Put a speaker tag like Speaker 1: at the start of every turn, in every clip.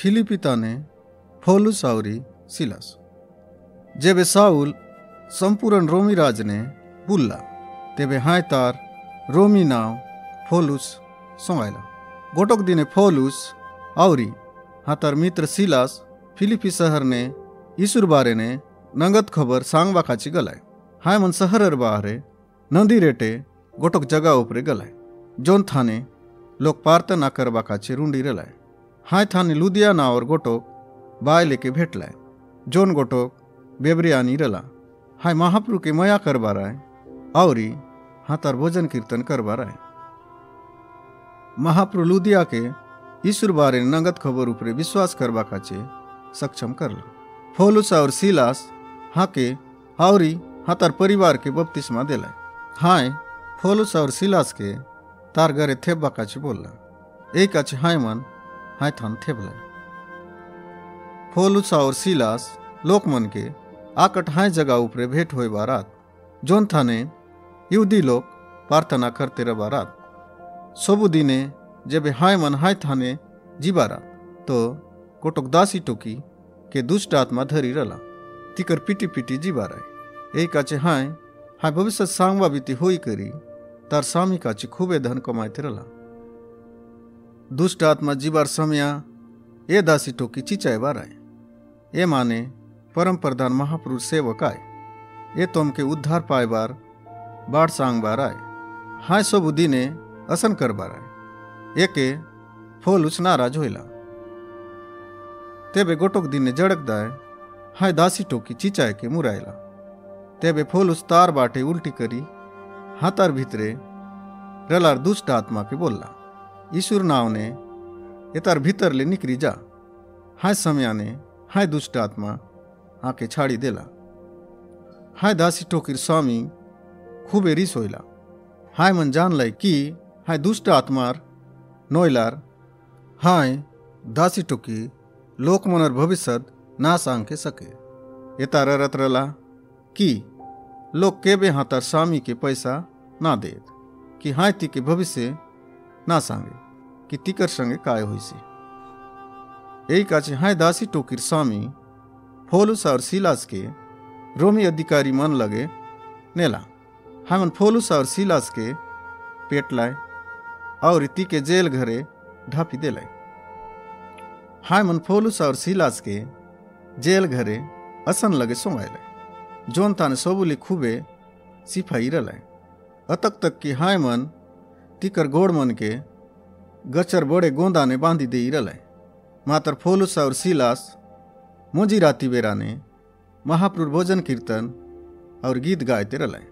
Speaker 1: फिलिपिता ने फोलुस आउरी सिलस, जेबे साउल संपूर्ण रोमी राज ने बुल्ला, तेबे हायतार रोमी नाव फोलूस संगाइला गोटक दिने फोलुस आउरी, हातार मित्र सिलास फिलिपी शहर ने ईसुर बारे ने नंगत खबर सांगवाकाची गलाय। हाय मन शहर बारे नदी रेटे गोटक जगह ऊपर गलाय। जोन थाने लोक पार्थना करवाकाची रुंडी रलाय। हाय थाने लुधियाना और गोटोक, बाय लेके भेटलाय जोन गोटोक, बेबरियानी रेला। हाय महाप्रभु के मया करवा राय आवरी हाथार भोजन कीर्तन करवा राय महाप्रभु लुधिया के ईश्वर बारे नगद खबर उपरे विश्वास करवा काचे सक्षम करला। फोलुस और सिलास हाके आवरी हाथार परिवार के बपतिस्मा देलाय। हाय, फोलुस और सिलास के तार घरे थेबा काची बोलला। एक आचे हाय मन हाय थान थेबला फोलुसा और सिलास, लोकमन के आकट हाय जगह उपरे भेंट होए बारात जोन थाने यहूदी लोग प्रार्थना करते रह बारात सबु दिने जब हाय मन हाय थाने जीबारा तो कोटक दासी टोकी के दुष्ट आत्मा धरी रला। तिकर पिटी पिटी जीबाराय एक आचे हाय हाय भविष्य सांगवा बीती होई करी, तार स्वामी काची खूबे धन कमायते रला। दुष्ट आत्मा जीवार समया ए दासी टोकी चिचाय बाराय ए माने परम प्रधान महापुरुष सेवक आय ए तोम के उद्धार पाए बार, बाढ़ सांग बार आय हाय सब दिने असन कर बार आय एके फोल नाराज़ होइला। तेबे गोटोक दिने जड़क दाय हाय दासी टोकी चिचाय के मुरायला तेबे फोल उस तार बाटे उल्टी करी हातार भितरे रलार दुष्ट आत्मा के बोलला। ईश्वर नाव ने ये तार भीतर ले निकरी जा। हाय समयाने, हाय दुष्ट आत्मा आके छाड़ी देला। हाय दासी टोकीर स्वामी, खूबे रिस होइला हाय मन जान लाई कि, हाय दुष्ट आत्मार नोयलार हाय दासी टोकी लोक मनर भविष्य ना सके। ये तार रत रला कि लोग केबे हाथार स्वामी के पैसा ना देत, कि हाय ती के भविष्य ना सांगे कि तिकर संगे काय होइसे यही काचे हाय दासी टोकीर स्वामी फोलुस और सिलास के रोमी अधिकारी मन लगे नेला हाय मन फोलुस और सिलास के पेट लाए और ती के जेल घरे ढापी देलाय हाय मन फोलुस और सिलास के जेल घरे असन लगे सोंगायलाय जोन ताने सबुली खूबे सिपाही रलाय अतक तक कि हाय मन तिकर गोड़ मन के गचर बड़े गोंदा ने बांधी दे रलाय मातर फोलुस और सिलास, मोजी राती बेरा ने महाप्रभु भोजन कीर्तन और गीत गायते रलाय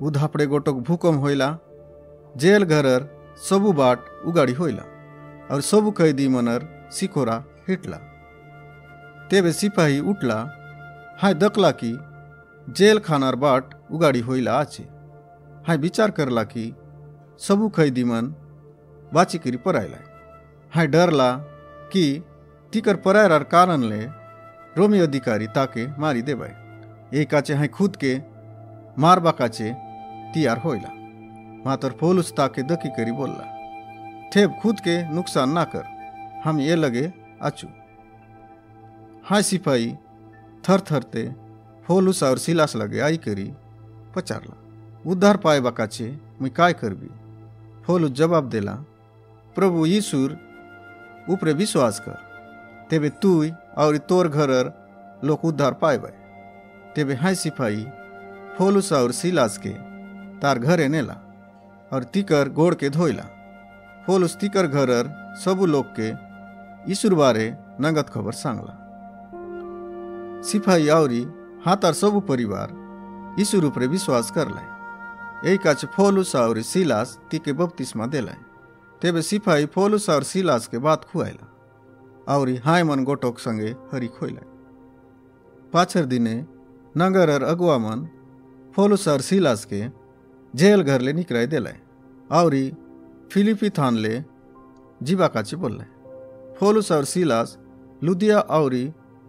Speaker 1: उधापड़े गोटक भूकम होइला, जेल घरर सबु बाट उगाड़ी होइला और सबु कैदी मनर सिकोरा हिटला। तेबे सिपाही उठला, हाय दकला की जेल खानार बाट उगाड़ी होइला आछे। हाय विचार करला कि सबु कैदी मन बाची करी परायला हाय डरला कि तिकर परायरार कारण ले रोमी अधिकारी ताके मारी एक आचे हाय खुद के मारबा काचे तैयार होइला मातर फोलुस ताके दकी करी बोलला ठेब खुद के नुकसान ना कर, हम ये लगे आचू। हाय सिपाही थर थरते फोलुस और सिलास लगे आई करी पचारला। उद्धार पाए बकाचे मुई काय करबी? फोलुस जवाब देला, प्रभु यीशुर उपरे विश्वास कर, तेबे तुई और तोर घरर लोक उद्धार पाएबाय तेबे हाय सिपाही फोलुस और सिलास के तार घरे नेला और तिकर गोड़ के धोइला। फोलुस तिकर घरर सबु लोग के ईश्वर बारे नगद खबर सांगला। सिपाही आवरी हातार सबु परिवार ईश्वर उपरे विश्वास करलाय। यही काचे फोलुस और सिलास तिके बपतिस्मा देलाय। तेबे सिपाही फोलुस और सिलास के बात खुआइला, और हाय मन गोटोक संगे हरी खोइलाय। पाछर दिने नगर और अगुआ मन फोलुस और सिलास के जेल घर ले निकराय देलाय, और फिलिपी थान ले जीवा काची बोललाय। फोलुस और सिलास लुदिया और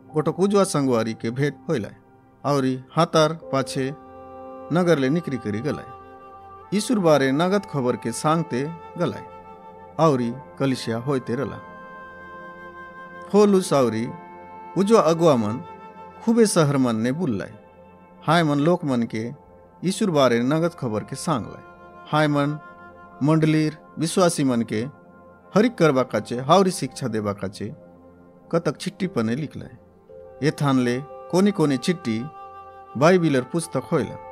Speaker 1: गोटोक उजवा संगवारी के भेंट होइलाय, और हातार पाछे नगर ले निकरी करी गलाय। ईश्वर बारे नगद खबर के सांगते गलाय। और कलिशिया होते रला। फोलू सावरी उजवा अगुआ मन, खूबे शहर मन ने बुल्लाय। हाय मन लोक मन के ईश्वर बारे नगद खबर के सांग लाय। हाय मन मंडलीर, विश्वासी मन के हरिक करबा काचे हावरी शिक्षा देबा काचे, कतक चिट्ठी पने लिखलाय ये थानले कोनी कोनी चिट्ठी बाइबिलर पुस्तक होयला